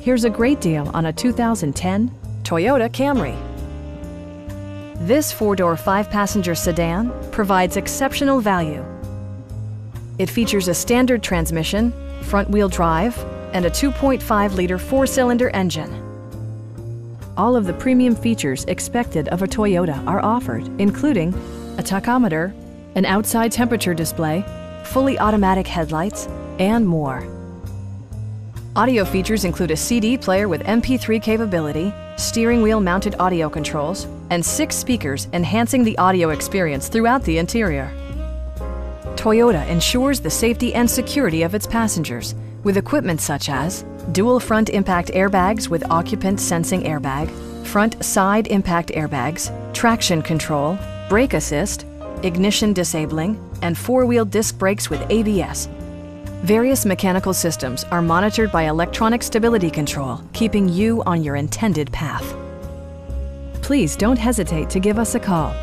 Here's a great deal on a 2010 Toyota Camry. This four-door, five-passenger sedan provides exceptional value. It features a standard transmission, front-wheel drive, and a 2.5-liter four-cylinder engine. All of the premium features expected of a Toyota are offered, including a tachometer, an outside temperature display, fully automatic headlights, and more. Audio features include a CD player with MP3 capability, steering wheel mounted audio controls, and six speakers enhancing the audio experience throughout the interior. Toyota ensures the safety and security of its passengers with equipment such as dual front impact airbags with occupant sensing airbag, front side impact airbags, traction control, brake assist, ignition disabling, and four-wheel disc brakes with ABS. Various mechanical systems are monitored by electronic stability control, keeping you on your intended path. Please don't hesitate to give us a call